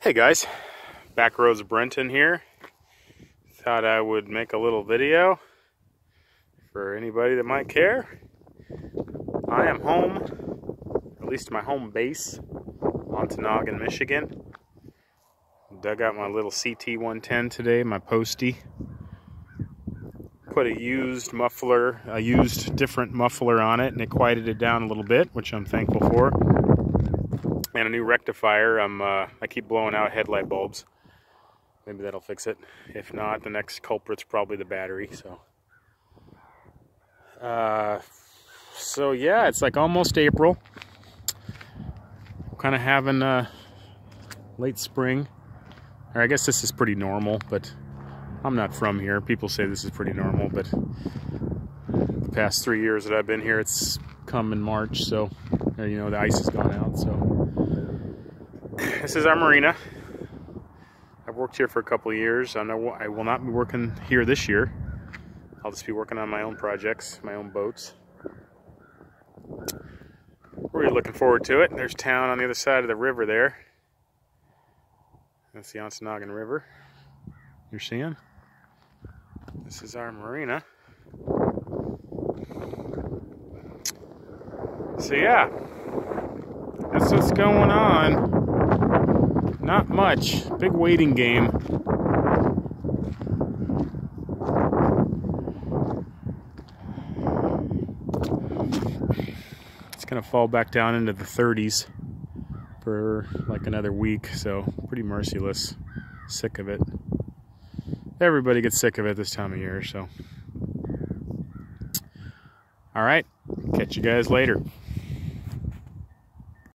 Hey guys, Backroads Brenton here. Thought I would make a little video for anybody that might care. I am home, at least my home base, Ontonagon, Michigan. Dug out my little CT110 today, my postie. Put a used muffler, a used different muffler on it, and it quieted it down a little bit, which I'm thankful for and a new rectifier. I'm uh, I keep blowing out headlight bulbs. Maybe that'll fix it. If not, the next culprit's probably the battery. So, uh, so yeah, it's like almost April. Kind of having a late spring. Or I guess this is pretty normal, but I'm not from here. People say this is pretty normal, but the past three years that I've been here, it's come in March, so you know the ice has gone out. So this is our marina. I've worked here for a couple years. I know I will not be working here this year. I'll just be working on my own projects, my own boats. We're really looking forward to it. There's town on the other side of the river there. That's the Ontonagon River. You're seeing? This is our marina. So yeah, that's what's going on. Not much. Big waiting game. It's going to fall back down into the 30s for like another week, so pretty merciless. Sick of it. Everybody gets sick of it this time of year, so. All right. Catch you guys later.